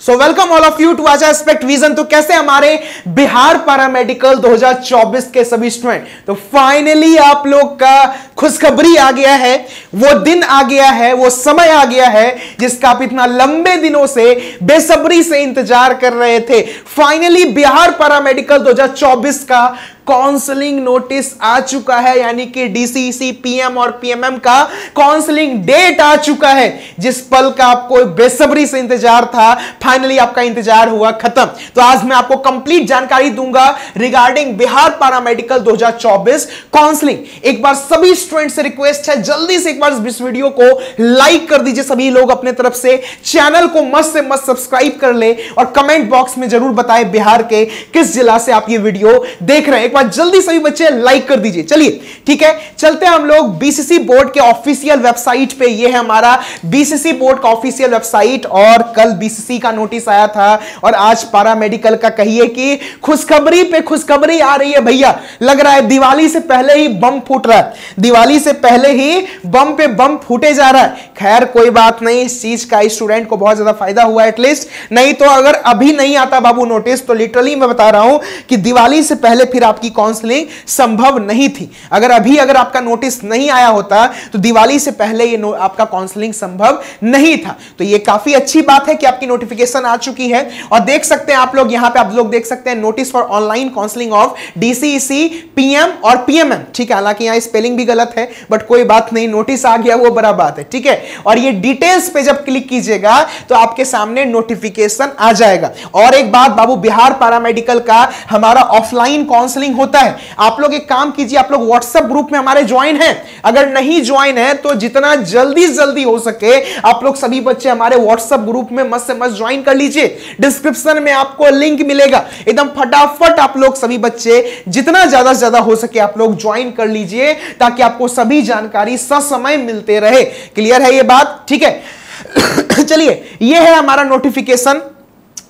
So welcome all of you to आज aspect vision तो कैसे हमारे बिहार पैरामेडिकल 2024 के सभी स्टूडेंट तो फाइनली आप लोग का खुशखबरी आ गया है, वो दिन आ गया है, वो समय आ गया है, जिसका आप इतना लंबे दिनों से बेसब्री से इंतज़ार कर रहे थे। फाइनली बिहार पैरामेडिकल 2024 का काउंसलिंग नोटिस आ चुका है, यानी कि डीसीसी पीएम और पीएमएम का काउंसलिंग डेट आ चुका है, जिस पल का आपको बेसब्री से इंतज़ार था। फाइनली आपका इंतज़ार हुआ, खत्म। तो आज मैं आपको कंप्लीट जानकारी दूँगा रिगार्डिंग बिहार पैरामेडिकल 2024 काउंसलिंग एक बार सभी स्टूडेंट से रिक्वेस्ट है, जल्दी से एक बार इस वीडियो को लाइक कर दीजिए, सभी लोग अपने तरफ़ से। चैनल को मस्त से मस्त सब्सक्राइब कर ले और कमेंट बॉक्स में ज़रूर बताएँ बिहार के किस जिला से आप ये वीडियो देख रहे हैं। एक बार जल्दी सभी बच्चे लाइक कर दीजिए। चलिए, ठीक है? चलते हैं हम लोग बीसीसी बोर्ड के ऑफिशियल वेबसाइट पे। ये है हमारा बीसीसी बोर्ड का ऑफिशियल वेबसाइट और कल बीसीसी का नोटिस आया था और आज पारा मेडिकल का कहिए कि खुशखबरी पे खुशखबरी आ रही है भैया। लग रहा है दिवाली से पहले ही बम फूट रहा है। दिवाली से पहले ही बम पे बम फूटे जा रहा है। खैर, कोई बात नहीं, इस चीज़ का स्टूडेंट को बहुत ज़्यादा फ़ायदा हुआ एटलीस्ट नहीं तो अगर अभी नहीं आता बाबू नोटिस तो लिटरली मैं बता रहा हूँ कि दिवाली से पहले फिर आपकी काउंसलिंग संभव नहीं थी। अगर अभी अगर आपका नोटिस नहीं आया होता तो दिवाली से पहले ये आपका काउंसलिंग संभव नहीं था। तो ये काफ़ी अच्छी बात है कि आपकी नोटिफिकेशन आ चुकी है। और देख सकते हैं आप लोग, यहाँ पे आप लोग देख सकते हैं notice for online counselling of DCC PM और पीएमएम ठीक है, हालाँकि यहाँ स्पेलिंग भी गलत है बट कोई बात नहीं नोटिस आ गया, वो बड़ा बात है। ठीक है? और ये डिटेल्स पे जब क्लिक कीजिएगा तो आपके सामने नोटिफिकेशन आ जाएगा। और एक बात, बाबू, बिहार पैरामेडिकल का हमारा ऑफलाइन काउंसलिंग होता है। आप लोग एक काम कीजिए, आप लोग व्हाट्सएप ग्रुप में हमारे ज्वाइन हैं। अगर नहीं ज्वाइन है तो जितना जल्दी जल्दी हो सके, आप लोग सभी बच्चे हमारे व्हाट्सएप ग्रुप में मस्त से मस्त ज्वाइन कर लीजिए। डिस्क्रिप्शन में आपको लिंक मिलेगा। एकदम फटाफट आप लोग सभी बच्चे, जितना ज़्यादा से ज़्यादा हो सके आप लोग ज्वाइन कर लीजिए, ताकि आपको सभी जानकारी ससमय मिलते रहे। क्लियर है ये बात? ठीक है। चलिए, ये है हमारा नोटिफिकेशन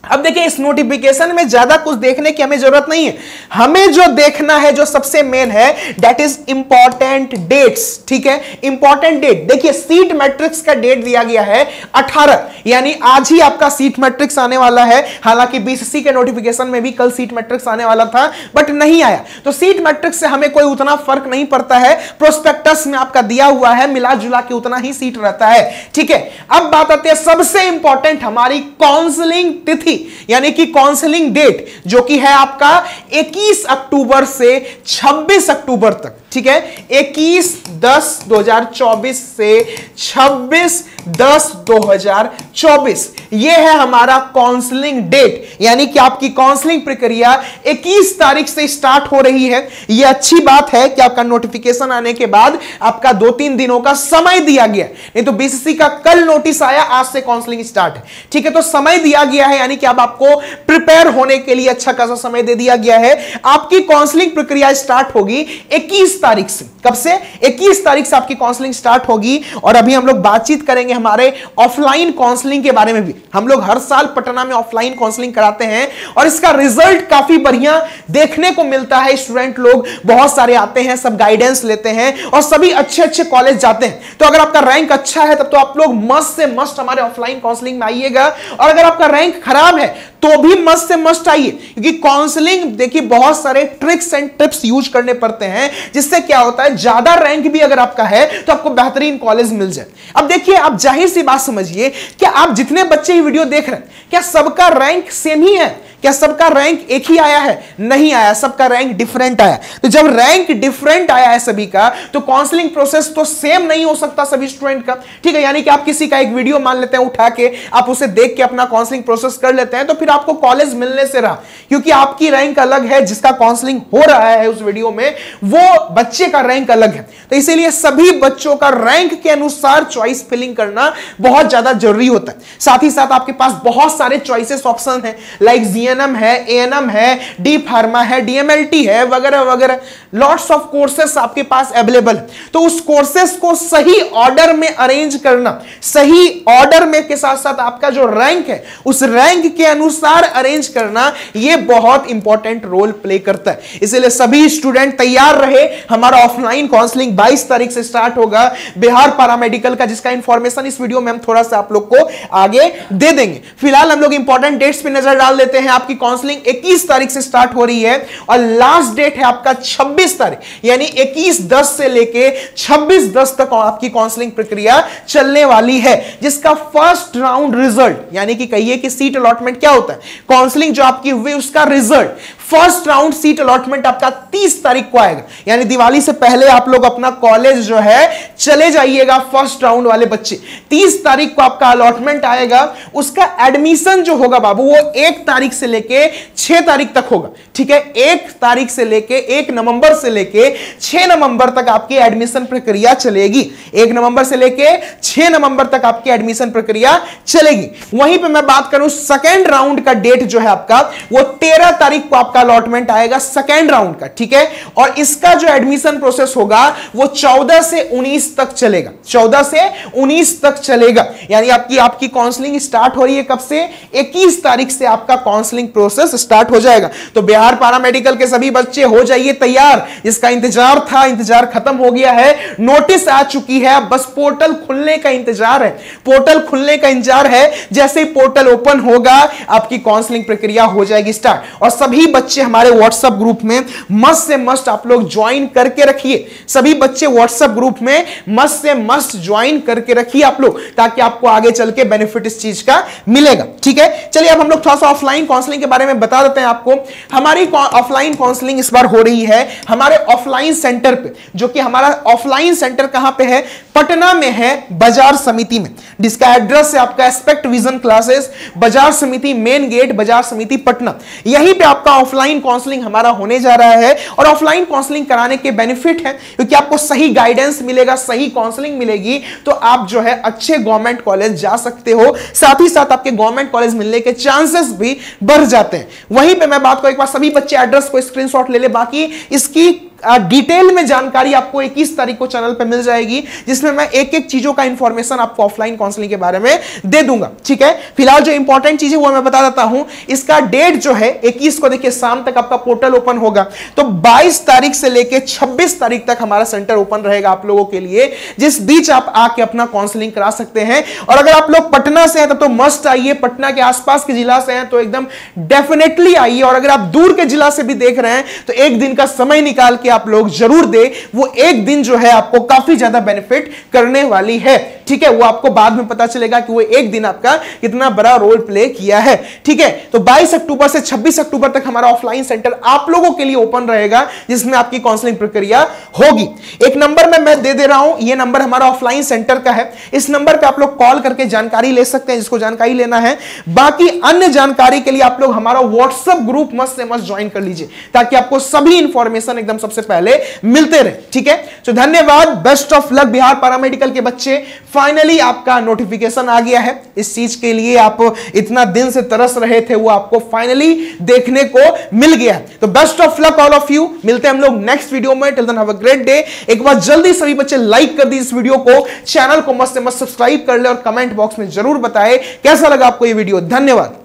अब देखिए, इस नोटिफिकेशन में ज़्यादा कुछ देखने की हमें ज़रूरत नहीं है। हमें जो देखना है, जो सबसे मेन है दैट इज़ इंपॉर्टेंट डेट्स ठीक है? इंपॉर्टेंट डेट देखिए सीट मैट्रिक्स का डेट दिया गया है 18 यानी आज ही आपका सीट मैट्रिक्स आने वाला है। हालाँकि बीसीसी के नोटिफिकेशन में भी कल सीट मैट्रिक्स आने वाला था बट नहीं आया। तो सीट मैट्रिक्स से हमें कोई उतना फ़र्क नहीं पड़ता है। प्रोस्पेक्टस में आपका दिया हुआ है मिला जुला के उतना ही सीट रहता है, ठीक है? अब बात आती है सबसे इंपॉर्टेंट हमारी काउंसलिंग तिथि थी, यानी कि काउंसलिंग डेट जो कि है आपका 21 अक्टूबर से 26 अक्टूबर तक, ठीक है? 21 दस 2024 से 26 दस 2024 ये है हमारा काउंसलिंग डेट यानी कि आपकी काउंसलिंग प्रक्रिया 21 तारीख से स्टार्ट हो रही है। ये अच्छी बात है कि आपका नोटिफिकेशन आने के बाद आपका दो तीन दिनों का समय दिया गया नहीं तो बीसीसी का कल नोटिस आया, आज से काउंसलिंग स्टार्ट है। ठीक है तो समय दिया गया है, यानी कि अब आपको प्रिपेयर होने के लिए अच्छा खासा समय दे दिया गया है। आपकी काउंसलिंग प्रक्रिया स्टार्ट होगी इक्कीस तारीख से। कब से? 21 तारीख से आपकी काउंसलिंग स्टार्ट होगी और अभी हम लोग बातचीत करेंगे हमारे ऑफलाइन काउंसलिंग के बारे में भी। हम लोग हर साल पटना में ऑफलाइन काउंसलिंग कराते हैं और इसका रिज़ल्ट काफ़ी बढ़िया देखने को मिलता है। स्टूडेंट लोग बहुत सारे आते हैं, सब गाइडेंस लेते हैं और सभी अच्छे अच्छे कॉलेज जाते हैं। तो अगर आपका रैंक अच्छा है, तब तो आप लोग मस्त से मस्त हमारे ऑफलाइन काउंसलिंग में आइएगा। और अगर आपका रैंक खराब है तो भी मस्त से मस्त आइए। क्योंकि काउंसलिंग देखिए, बहुत सारे ट्रिक्स एंड टिप्स यूज़ करने पड़ते हैं, जिससे क्या होता है, ज़्यादा रैंक भी अगर आपका है तो आपको बेहतरीन कॉलेज मिल जाए। अब देखिए, आप ज़ाहिर सी बात समझिए कि आप जितने बच्चे ये वीडियो देख रहे हैं, क्या सबका रैंक सेम ही है? क्या सबका रैंक एक ही आया है? नहीं आया, सबका रैंक डिफरेंट आया। तो जब रैंक डिफरेंट आया है सभी का तो काउंसलिंग प्रोसेस तो सेम नहीं हो सकता सभी स्टूडेंट का। ठीक है, यानी कि आप किसी का एक वीडियो मान लेते हैं उठा के, आप उसे देख के अपना काउंसलिंग प्रोसेस कर लेते हैं तो फिर आपको कॉलेज मिलने से रहा। क्योंकि आपकी रैंक अलग है, जिसका काउंसलिंग हो रहा है उस वीडियो में, वो बच्चे का रैंक अलग है। तो इसीलिए सभी बच्चों का रैंक के अनुसार चॉइस फिलिंग करना बहुत ज़्यादा ज़रूरी होता है। साथ ही साथ आपके पास बहुत सारे चॉइसेस ऑप्शन है लाइक जीएनएम है एएनएम है डी फार्मा है डीएमएलटी है, वगैरह वगैरह। लॉट्स ऑफ़ कोर्सेस आपके पास अवेलेबल तो उस कोर्सेस को सही ऑर्डर में अरेंज करना, सही ऑर्डर में के साथ साथ आपका जो रैंक है, उस रैंक के अनुसार अरेंज करना यह बहुत इंपॉर्टेंट रोल प्ले करता है। इसलिए सभी स्टूडेंट तैयार रहे। हमारा ऑफलाइन काउंसलिंग 22 तारीख से स्टार्ट होगा। बिहार पैरामेडिकल का जिसका इंफॉर्मेशन इस वीडियो में हम थोड़ा सा आप लोग को आगे दे देंगे। फ़िलहाल हम लोग इंपॉर्टेंट डेट्स पे नज़र डाल देते हैं। आपकी काउंसलिंग 21 तारीख से स्टार्ट हो रही है और लास्ट डेट है आपका 26 तारीख, यानी 21 10 से लेके 26 10 तक आपकी काउंसलिंग प्रक्रिया चलने वाली है, जिसका फ़र्स्ट राउंड रिज़ल्ट यानी कि कहिए कि सीट अलॉटमेंट क्या होता है? काउंसलिंग जो आपकी हुई उसका result first round seat allotment आपका 30 तारीख को आएगा, यानी दिवाली से पहले आप लोग अपना कॉलेज जो है चले जाइएगा फ़र्स्ट राउंड वाले बच्चे। 30 तारीख को आपका अलॉटमेंट आएगा, उसका एडमिशन जो होगा बाबू, वो एक तारीख से लेके छह तारीख तक होगा, ठीक है? एक तारीख से लेके, एक नवंबर से लेके छह नवंबर तक आपकी एडमिशन प्रक्रिया चलेगी। एक नवंबर से लेके छह नवंबर तक आपकी एडमिशन प्रक्रिया चलेगी। वहीं पे मैं बात करूँ सेकेंड राउंड का डेट जो है आपका, वो तेरह तारीख को आपका अलॉटमेंट आएगा सेकेंड राउंड का, ठीक है? और इसका जो एडमिशन प्रोसेस होगा, वो 14 से 19 तक चलेगा। 14 से 19 तक चलेगा। यानी आपकी आपकी काउंसलिंग स्टार्ट हो रही है कब से? 21 तारीख से आपका काउंसलिंग प्रोसेस स्टार्ट हो जाएगा। तो बिहार पैरामेडिकल के सभी बच्चे हो जाइए तैयार। इसका इंतज़ार था, इंतज़ार खत्म हो गया है। नोटिस आ चुकी है बस पोर्टल खुलने का इंतज़ार है। पोर्टल खुलने का इंतज़ार है, जैसे ही पोर्टल ओपन होगा, आपकी काउंसलिंग प्रक्रिया हो जाएगी स्टार्ट और सभी बच्चे हमारे व्हाट्सएप ग्रुप में मस्ट से मस्ट आप लोग ज्वाइन करके रखिए। सभी बच्चे व्हाट्सएप ग्रुप में मस्ट से मस्ट ज्वाइन करके रखिए आप लोग, ताकि आपको आगे चल के बेनिफिट इस चीज़ का मिलेगा। ठीक है? चलिए, अब हम लोग थोड़ा सा ऑफलाइन काउंसलिंग के बारे में बता देते हैं आपको। हमारी ऑफलाइन काउंसलिंग इस बार हो रही है। हमारे ऑफलाइन सेंटर पे, जो कि हमारा ऑफलाइन सेंटर कहाँ पे है? पटना में है बाज़ार समिति में। जिसका एड्रेस है आपका एस्पेक्ट विजन क्लासेस बाज़ार समिति मेन गेट बाज़ार समिति, पटना। यहीं पे आपका ऑफलाइन काउंसलिंग हमारा होने जा रहा है और ऑफलाइन काउंसलिंग कराने के बेनिफिट है, क्योंकि आपको सही गाइडेंस मिलेगा, सही काउंसलिंग मिलेगी तो आप जो है अच्छे गवर्नमेंट कॉलेज जा सकते हो। साथ ही साथ आपके गवर्नमेंट कॉलेज मिलने के चांसेस भी बढ़ जाते हैं। वहीं पे मैं बात को एक बार सभी बच्चे एड्रेस को स्क्रीनशॉट ले ले, बाकी इसकी डिटेल में जानकारी आपको 21 तारीख को चैनल पे मिल जाएगी, जिसमें मैं एक एक चीज़ों का इंफॉर्मेशन आपको ऑफलाइन काउंसलिंग के बारे में दे दूँगा। ठीक है? फ़िलहाल जो इंपॉर्टेंट चीज़ है, वो मैं बता देता हूँ। इसका डेट जो है 21 को देखिए, शाम तक आपका पोर्टल ओपन होगा। तो 22 तारीख से लेकर 26 तारीख तक हमारा सेंटर ओपन रहेगा आप लोगों के लिए, जिस बीच आप आके अपना काउंसलिंग करा सकते हैं। और अगर आप लोग पटना से हैं तो मस्ट आइए। पटना के आसपास के जिला से हैं तो एकदम डेफिनेटली आइए। और अगर आप दूर के जिला से भी देख रहे हैं तो एक दिन का समय निकाल के आप लोग ज़रूर दे। वो एक दिन जो है आपको काफ़ी ज़्यादा बेनिफिट करने वाली है। ठीक है? वो आपको बाद में पता चलेगा कि वो एक दिन आपका कितना बड़ा रोल प्ले किया है। ठीक है? तो 22 अक्टूबर से 26 अक्टूबर तक हमारा ऑफलाइन सेंटर आप लोगों के लिए ओपन रहेगा, जिसमें आपकी काउंसलिंग प्रक्रिया होगी। एक नंबर में मैं दे दे रहा हूँ, ये नंबर हमारा ऑफलाइन सेंटर का है। इस नंबर पे आप लोग कॉल करके जानकारी ले सकते हैं, जिसको जानकारी लेना है। बाकी अन्य जानकारी के लिए आप लोग हमारा व्हाट्सएप ग्रुप मस्त से मस्त ज्वाइन कर लीजिए, ताकि आपको सभी इंफॉर्मेशन एकदम सबसे पहले मिलते रहे, ठीक है? तो धन्यवाद best of luck Bihar paramedical के बच्चे। फाइनली आपका नोटिफिकेशन आ गया है। इस चीज़ के लिए आप इतना दिन से तरस रहे थे, वो आपको फाइनली देखने को मिल गया है। तो best of luck all of you मिलते हैं हम लोग नेक्स्ट वीडियो में। Till then have a great day एक बार जल्दी सभी बच्चे लाइक कर दी इस वीडियो को। चैनल को मस्त से मस्त सब्सक्राइब कर ले और कमेंट बॉक्स में ज़रूर बताए। कैसा लगा आपको ये वीडियो धन्यवाद।